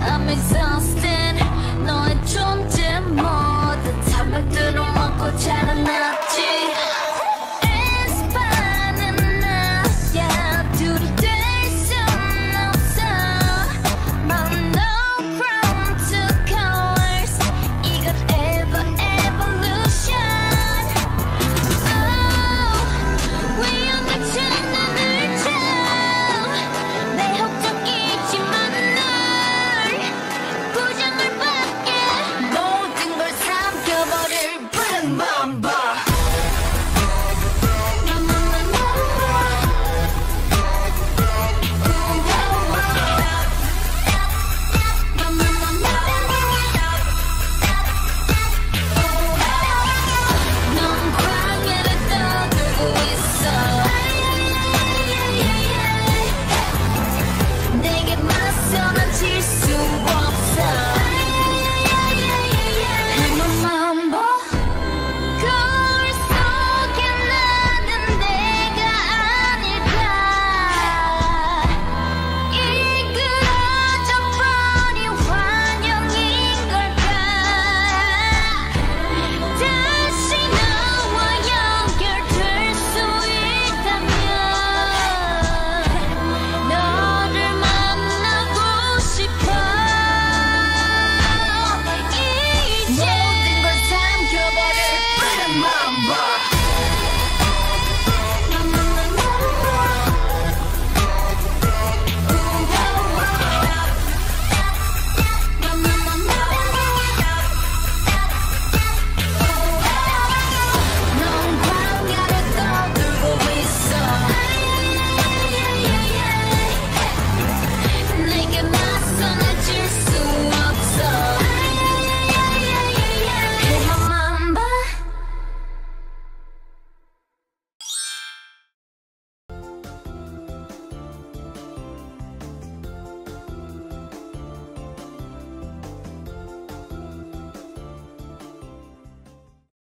I'm exhausted. 너의 존재 모두 담백들어 먹고 자라나.